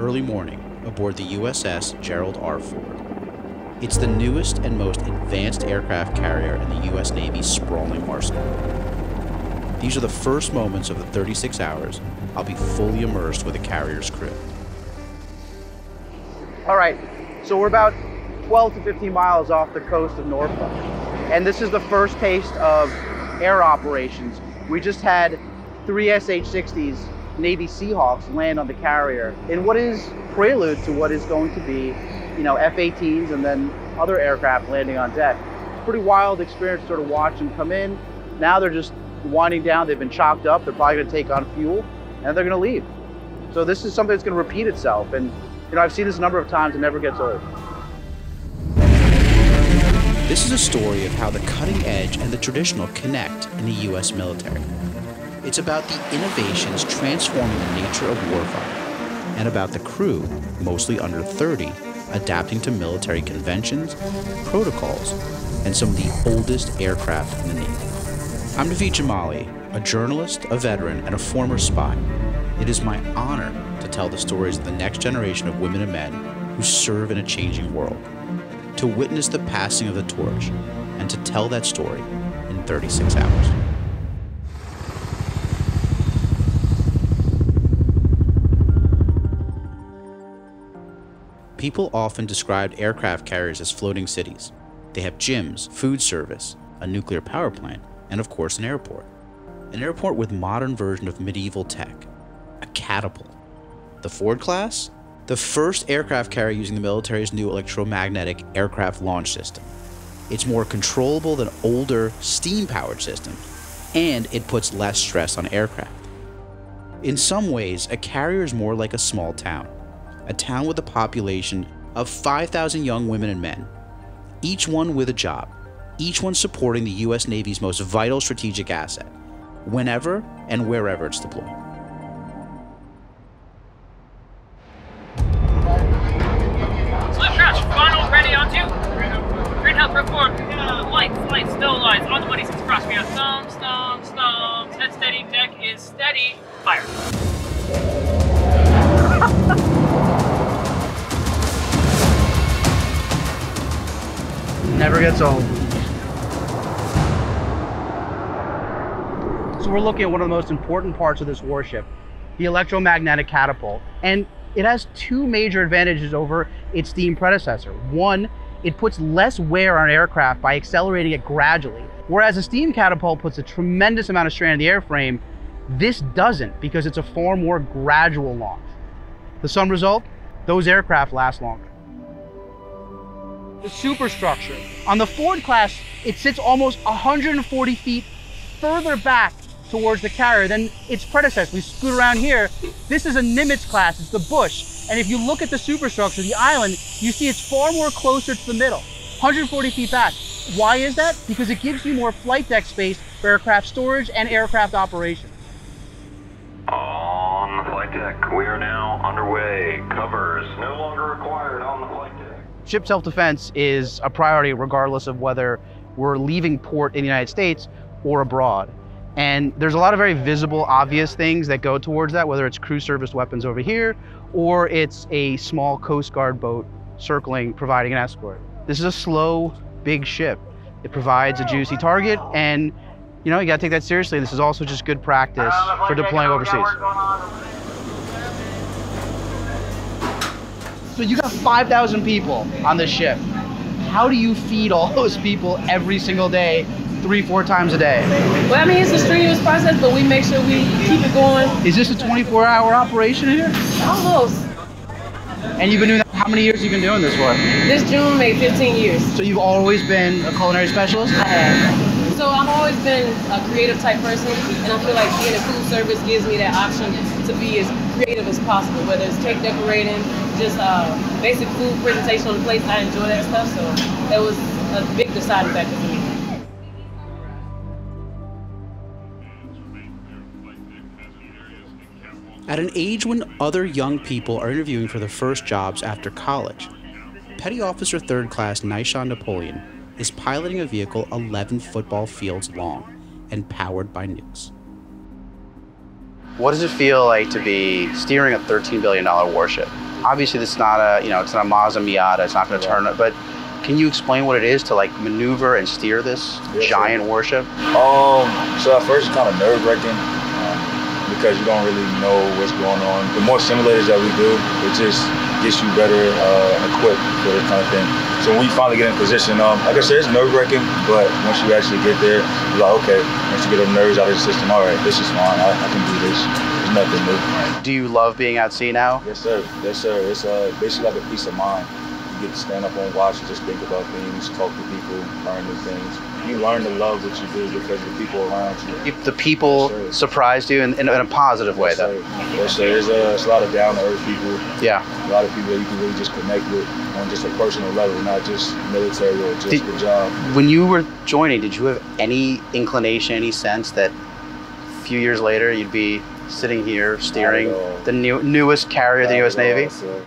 early morning aboard the USS Gerald R. Ford. It's the newest and most advanced aircraft carrier in the U.S. Navy's sprawling arsenal. These are the first moments of the 36 hours I'll be fully immersed with the carrier's crew. All right, so we're about 12 to 15 miles off the coast of Norfolk. And this is the first taste of air operations. We just had three SH-60s Navy Seahawks land on the carrier in what is prelude to what is going to be, you know, F-18s and then other aircraft landing on deck. Pretty wild experience to sort of watch them come in. Now they're just winding down. They've been chopped up. They're probably going to take on fuel and they're going to leave. So this is something that's going to repeat itself. And you know, I've seen this a number of times. It never gets old. This is a story of how the cutting edge and the traditional connect in the U.S. military. It's about the innovations transforming the nature of warfighting, and about the crew, mostly under 30, adapting to military conventions, protocols, and some of the oldest aircraft in the Navy. I'm Naveed Jamali, a journalist, a veteran, and a former spy. It is my honor to tell the stories of the next generation of women and men who serve in a changing world, to witness the passing of the torch, and to tell that story in 36 hours. People often described aircraft carriers as floating cities. They have gyms, food service, a nuclear power plant, and of course an airport. An airport with modern version of medieval tech. A catapult. The Ford class? The first aircraft carrier using the military's new electromagnetic aircraft launch system. It's more controllable than older steam-powered systems, and it puts less stress on aircraft. In some ways, a carrier is more like a small town a town with a population of 5,000 young women and men, each one with a job, each one supporting the U.S. Navy's most vital strategic asset, whenever and wherever it's deployed. Never gets old. So we're looking at one of the most important parts of this warship, the electromagnetic catapult. And it has two major advantages over its steam predecessor. One, it puts less wear on aircraft by accelerating it gradually. Whereas a steam catapult puts a tremendous amount of strain on the airframe, this doesn't because it's a far more gradual launch. The sum result, those aircraft last longer the superstructure. On the Ford class, it sits almost 140 feet further back towards the carrier than its predecessor. We scoot around here. This is a Nimitz class, it's the Bush. And if you look at the superstructure, the island, you see it's far more closer to the middle, 140 feet back. Why is that? Because it gives you more flight deck space for aircraft storage and aircraft operation. On the flight deck, we are now underway. Covers no longer required on the flight deck. Ship self-defense is a priority regardless of whether we're leaving port in the United States or abroad. And there's a lot of very visible, obvious things that go towards that, whether it's crew service weapons over here, or it's a small Coast Guard boat circling, providing an escort. This is a slow, big ship. It provides a juicy target, and you know, you gotta take that seriously. This is also just good practice for deploying overseas. So you got 5,000 people on this ship. How do you feed all those people every single day, three, four times a day? Well, I mean, it's a strenuous process, but we make sure we keep it going. Is this a 24-hour operation here? Almost. And you've been doing that, how many years have you been doing this for? This June made 15 years. So you've always been a culinary specialist? I have. So I've always been a creative type person, and I feel like being a food service gives me that option to be as creative as possible, whether it's cake decorating, just uh, basic food presentation on the plates. I enjoy that stuff, so that was a big deciding factor for me. At an age when other young people are interviewing for their first jobs after college, Petty Officer 3rd Class Nishon Napoleon is piloting a vehicle 11 football fields long and powered by nukes. What does it feel like to be steering a $13 billion warship? obviously this is not a you know it's not a Mazda Miata. It's not going to turn it. But can you explain what it is to like maneuver and steer this Yes, sir. giant warship? Um, so at first it's kind of nerve wracking because you don't really know what's going on. The more simulators that we do, it just gets you better uh, equipped for this kind of thing. So when you finally get in position, um, like I said, it's nerve wracking, but once you actually get there, you're like, okay, once you get the nerves out of the system, all right, this is fine. I, I can do this. There's nothing new. Do you love being at sea now? Yes, sir. Yes, sir. It's uh, basically like a peace of mind. You get to stand up on watch and just think about things, talk to people, learn new things. You learn to love what you do because the people around you. If the people Yes, sir. surprised you in, in, a positive way, Yes, though. sir. Yes, sir. There's, uh, there's a lot of down to earth people, Yeah. a lot of people that you can really just connect with on just a personal level, not just military or just Did- the job. When you were joining, did you have any inclination, any sense that a few years later you'd be sitting here steering Not at all. the new, newest carrier of the U.S. at all, Navy?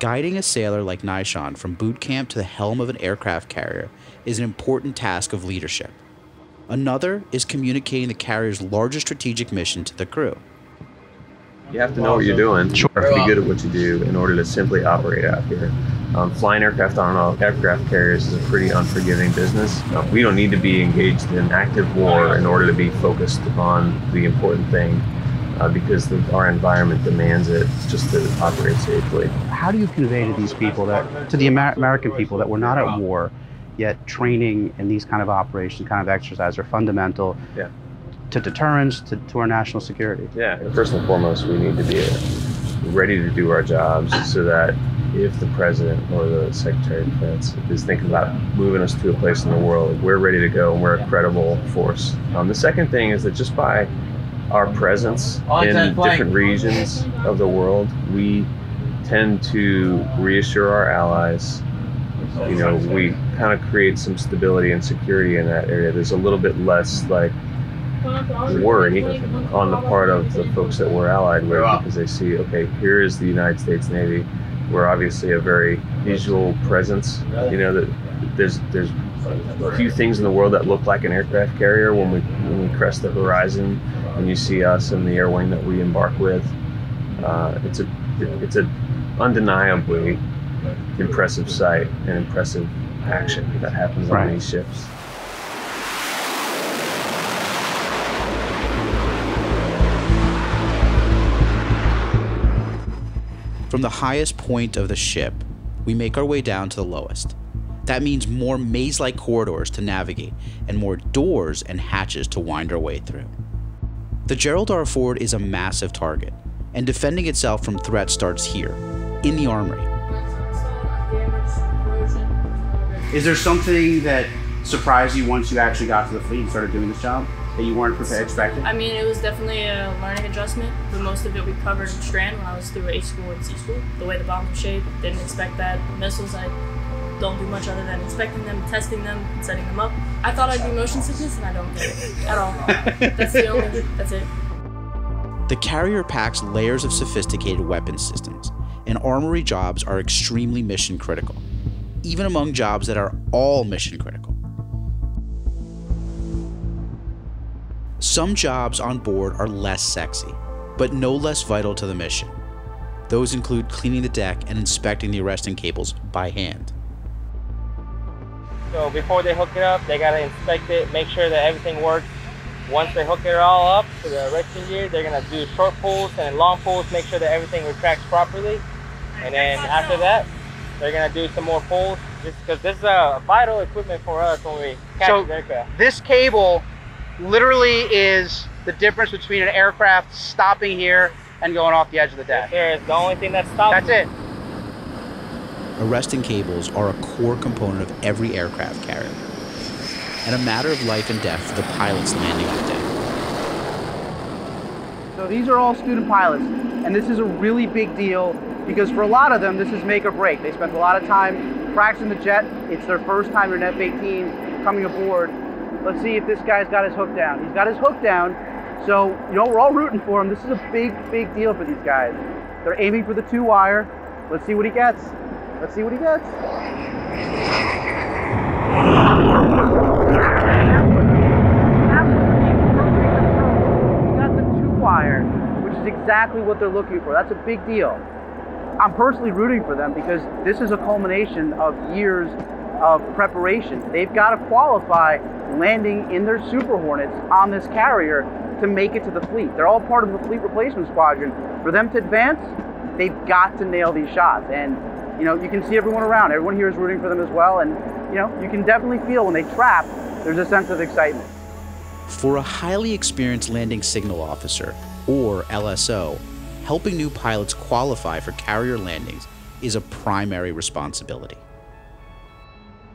Guiding a sailor like Nishon from boot camp to the helm of an aircraft carrier is an important task of leadership. Another is communicating the carrier's largest strategic mission to the crew. You have to know what you're doing. Sure. You have to be good at what you do in order to simply operate out here. Um, flying aircraft on aircraft carriers is a pretty unforgiving business. Uh, we don't need to be engaged in active war in order to be focused on the important thing uh, because the, our environment demands it just to operate safely. How do you convey to these people that, to the Amer- American people, that we're not at war, yet training in these kind of operations, kind of exercise are fundamental Yeah. to deterrence, to, to our national security? Yeah, first and foremost, we need to be uh, ready to do our jobs so that if the president or the secretary of defense is thinking about moving us to a place in the world, we're ready to go and we're a credible force. Um, the second thing is that just by our presence in different regions of the world, we tend to reassure our allies. You know, we kind of create some stability and security in that area. There's a little bit less like worry on the part of the folks that we're allied with because they see, okay, here is the United States Navy. We're obviously a very visual presence. You know that there's there's a few things in the world that look like an aircraft carrier when we when we crest the horizon and you see us and the air wing that we embark with. Uh, it's a it's a undeniably impressive sight and impressive action that happens Right. on these ships. From the highest point of the ship, we make our way down to the lowest. That means more maze like corridors to navigate and more doors and hatches to wind our way through. The Gerald R. Ford is a massive target, and defending itself from threats starts here, in the armory. Is there something that surprised you once you actually got to the fleet and started doing this job that you weren't prepared expecting? I mean, it was definitely a learning adjustment, but most of it we covered in Strand when I was through H school and C school. The way the bombs was shaped, didn't expect that. Missiles, I don't do much other than inspecting them, testing them, and setting them up. I thought I'd be motion sickness, and I don't get it at all. That's the only. That's it. The carrier packs layers of sophisticated weapon systems, and armory jobs are extremely mission critical, even among jobs that are all mission critical. Some jobs on board are less sexy, but no less vital to the mission. Those include cleaning the deck and inspecting the arresting cables by hand. So before they hook it up, they gotta inspect it, make sure that everything works. Once they hook it all up to the arresting gear, they're gonna do short pulls and long pulls, make sure that everything retracts properly. And then after that, they're gonna do some more pulls, just because this is a vital equipment for us when we catch So- the aircraft. This cable literally is the difference between an aircraft stopping here and going off the edge of the deck. There is the only thing that stops. That's it. Arresting cables are a core component of every aircraft carrier, and a matter of life and death for the pilots landing on deck. So these are all student pilots, and this is a really big deal because for a lot of them, this is make or break. They spent a lot of time practicing the jet. It's their first time in an F-18 coming aboard. Let's see if this guy's got his hook down. He's got his hook down, so you know we're all rooting for him. This is a big, big deal for these guys. They're aiming for the two wire. Let's see what he gets. Let's see what he gets. He got the two wire, which is exactly what they're looking for. That's a big deal. I'm personally rooting for them because this is a culmination of years of preparation. They've got to qualify landing in their Super Hornets on this carrier to make it to the fleet. They're all part of the fleet replacement squadron. For them to advance, they've got to nail these shots. And you know, you can see everyone around. Everyone here is rooting for them as well. And you know, you can definitely feel when they trap, there's a sense of excitement. For a highly experienced landing signal officer, or LSO, helping new pilots qualify for carrier landings is a primary responsibility.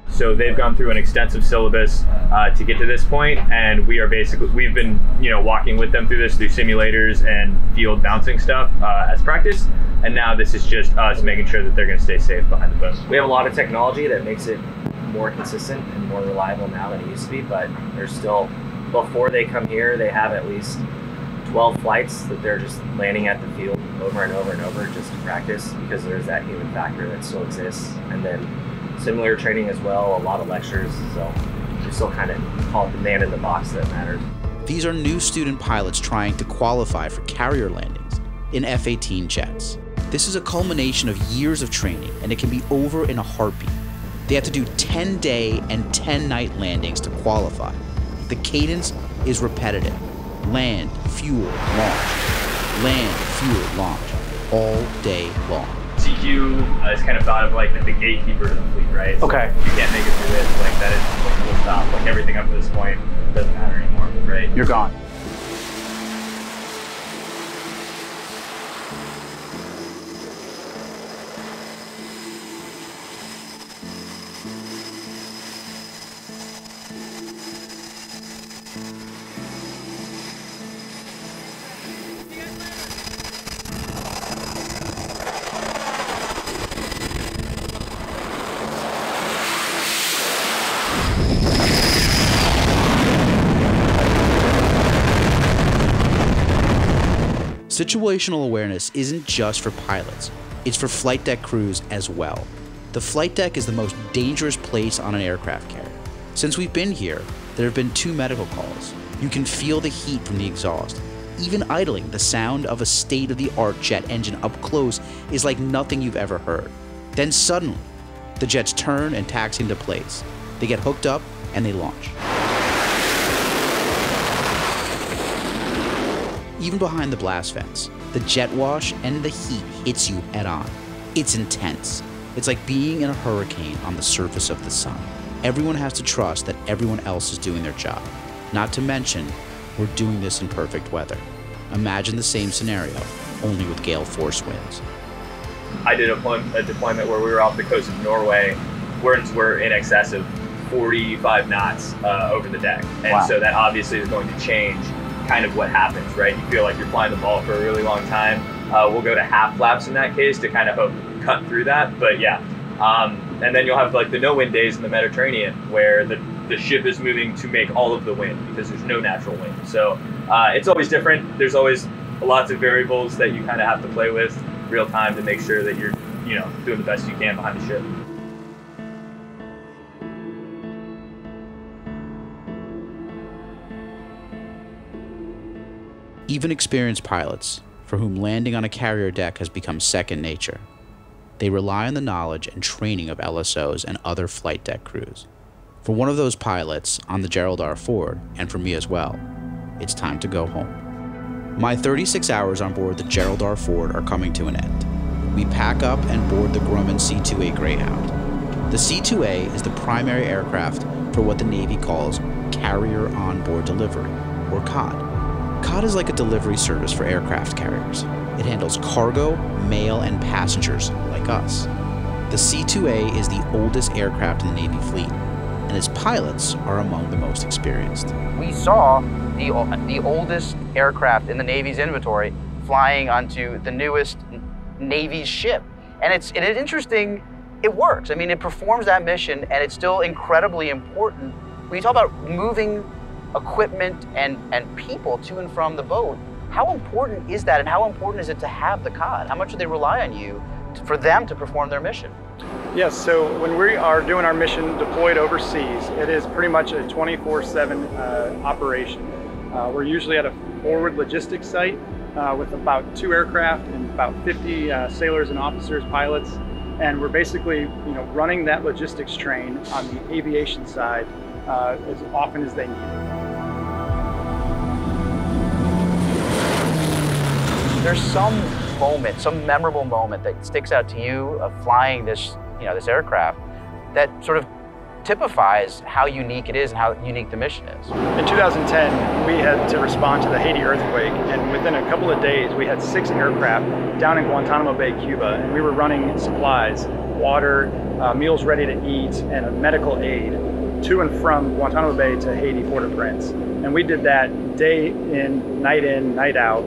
So they've gone through an extensive syllabus uh, to get to this point, and we are basically we've been you know walking with them through this through simulators and field bouncing stuff uh, as practice, and now this is just us making sure that they're going to stay safe behind the boat. We have a lot of technology that makes it more consistent and more reliable now than it used to be, but there's still before they come here, they have at least 12 flights that they're just landing at the field over and over and over just to practice because there's that human factor that still exists, and then simulator training as well, a lot of lectures. So we still kind of call it the man in the box that matters. These are new student pilots trying to qualify for carrier landings in F 18 jets. This is a culmination of years of training, and it can be over in a heartbeat. They have to do 10 day and 10 night landings to qualify. The cadence is repetitive land, fuel, launch, land, fuel, launch, all day long. CQ uh, is kind of thought of like the gatekeeper to the fleet, right? So Okay. if you can't make it through this, like that is like full stop. Like everything up to this point doesn't matter anymore, right? You're gone. Situational awareness isn't just for pilots, it's for flight deck crews as well. The flight deck is the most dangerous place on an aircraft carrier. Since we've been here, there have been two medical calls. You can feel the heat from the exhaust. Even idling, the sound of a state of the art jet engine up close is like nothing you've ever heard. Then suddenly, the jets turn and taxi into place. They get hooked up and they launch. Even behind the blast fence, the jet wash and the heat hits you head on. It's intense. It's like being in a hurricane on the surface of the sun. Everyone has to trust that everyone else is doing their job. Not to mention, we're doing this in perfect weather. Imagine the same scenario, only with gale force winds. I did a, deploy- a deployment where we were off the coast of Norway. Winds were in excess of 45 knots uh, over the deck, and Wow. so that obviously is going to change kind of what happens, right? You feel like you're flying the ball for a really long time. Uh, we'll go to half flaps in that case to kind of help cut through that, but yeah. Um, and then you'll have like the no wind days in the Mediterranean where the, the ship is moving to make all of the wind because there's no natural wind. So uh, it's always different. There's always lots of variables that you kind of have to play with real time to make sure that you're, you know, doing the best you can behind the ship. Even experienced pilots, for whom landing on a carrier deck has become second nature, they rely on the knowledge and training of LSOs and other flight deck crews. For one of those pilots on the Gerald R. Ford, and for me as well, it's time to go home. My 36 hours on board the Gerald R. Ford are coming to an end. We pack up and board the Grumman C 2A Greyhound. The C 2A is the primary aircraft for what the Navy calls Carrier Onboard Delivery, or COD. COD is like a delivery service for aircraft carriers. It handles cargo, mail, and passengers like us. The C 2A is the oldest aircraft in the Navy fleet, and its pilots are among the most experienced. we saw the, the oldest aircraft in the Navy's inventory flying onto the newest N- Navy's ship. And it's, it is interesting, it works. I mean, it performs that mission and it's still incredibly important. When you talk about moving equipment and, and people to and from the boat, how important is that and how important is it to have the COD? How much do they rely on you to, for them to perform their mission? Yes, so when we are doing our mission deployed overseas, it is pretty much a 24 7 uh, operation. Uh, we're usually at a forward logistics site uh, with about two aircraft and about 50 uh, sailors and officers, pilots, and we're basically you know running that logistics train on the aviation side uh, as often as they need it. There's some moment, some memorable moment that sticks out to you of flying this, you know, this aircraft that sort of typifies how unique it is and how unique the mission is. In 2010, we had to respond to the Haiti earthquake, and within a couple of days, we had six aircraft down in Guantanamo Bay, Cuba, and we were running supplies, water, uh, meals ready to eat, and a medical aid to and from Guantanamo Bay to Haiti, Port-au-Prince. And we did that day in, night in, night out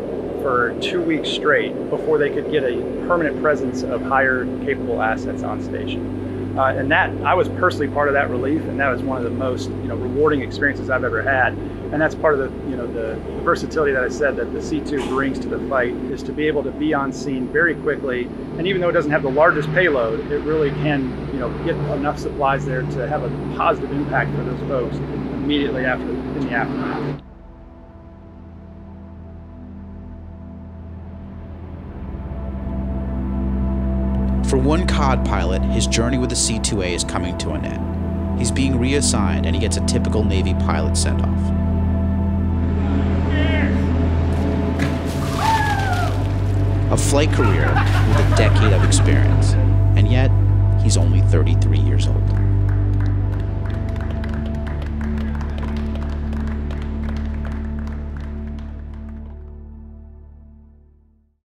for two weeks straight before they could get a permanent presence of higher capable assets on station. Uh, and that I was personally part of that relief, and that was one of the most you know rewarding experiences I've ever had. And that's part of the you know the, versatility that I said that the C2 brings to the fight is to be able to be on scene very quickly. And even though it doesn't have the largest payload, it really can you know get enough supplies there to have a positive impact for those folks immediately after in the aftermath. For one COD pilot, his journey with the C-2A is coming to an end. He's being reassigned and he gets a typical Navy pilot send-off. A flight career with a decade of experience, and yet he's only 33 years old.